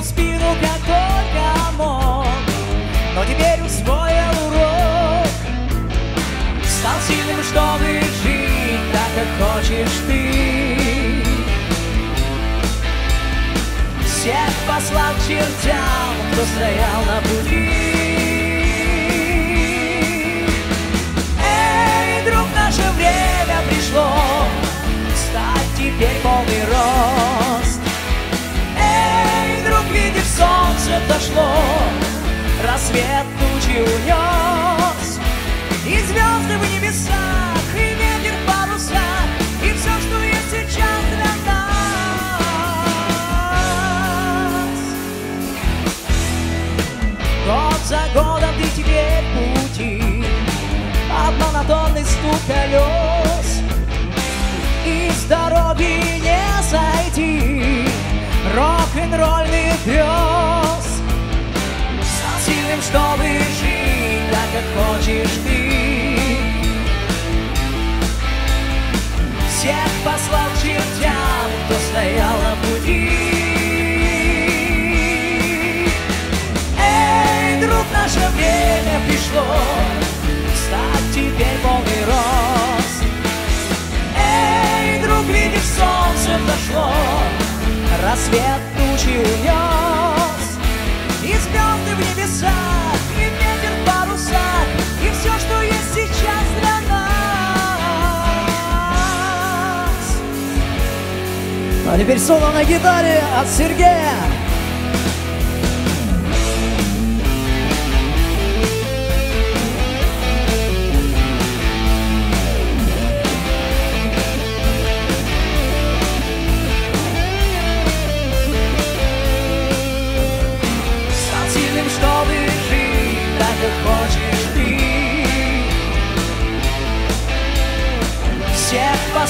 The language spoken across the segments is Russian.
в спину, как только мог Но теперь усвоил урок. Стал сильным, чтобы жить так, как хочешь ты. Всех послал к чертям, кто стоял на пути. Хочешь ты. Всех послал чертям, кто стоял на пути. Эй, друг, наше время пришло. Стать теперь полный рост. Эй, друг, видишь, солнце дошло. Рассвет тучи унес. И звезды в небесах А теперь соло на гитаре от Сергея.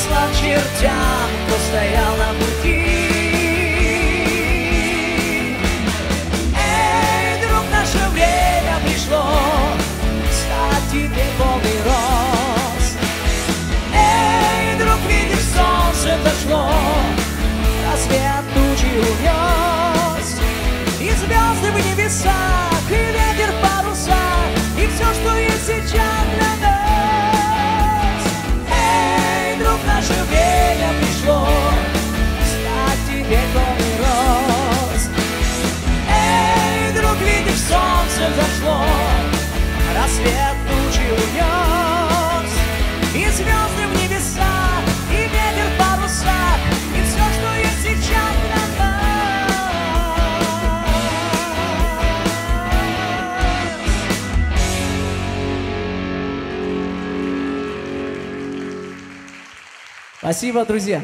К чертям, кто стоял на пути. Эй, друг, наше время пришло Стать теперь полный рост. Эй, друг, видишь, солнце дошло Рассвет тучи унес. И звезды в небесах Спасибо, друзья.